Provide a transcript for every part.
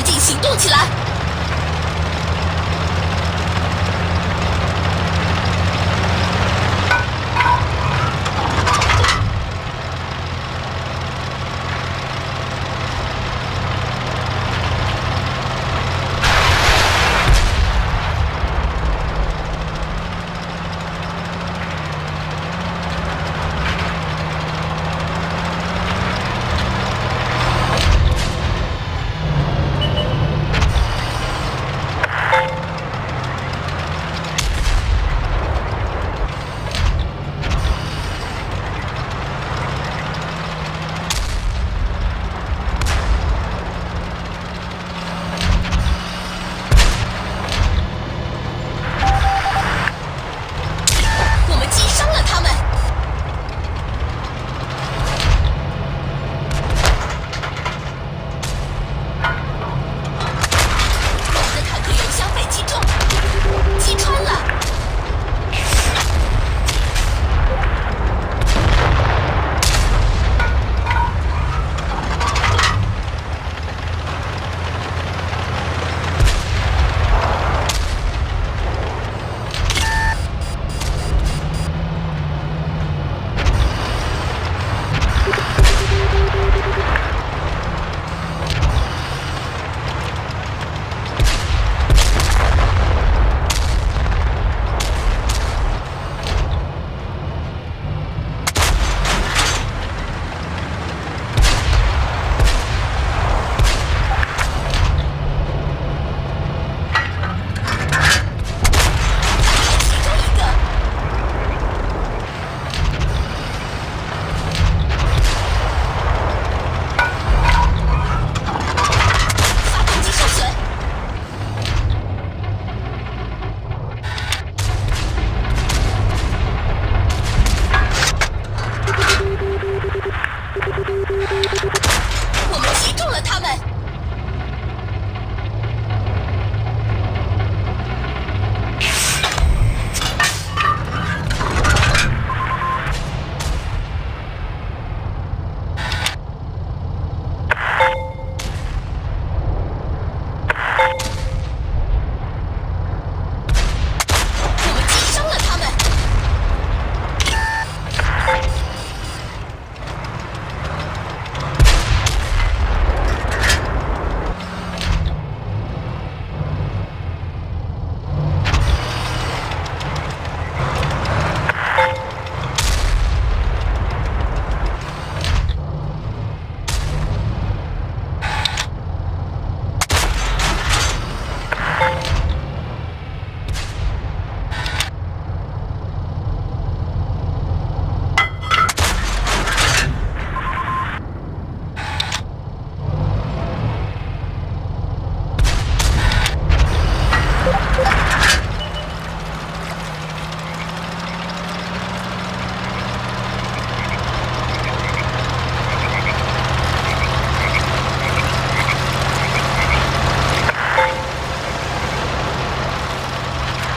赶紧行动起来。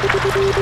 you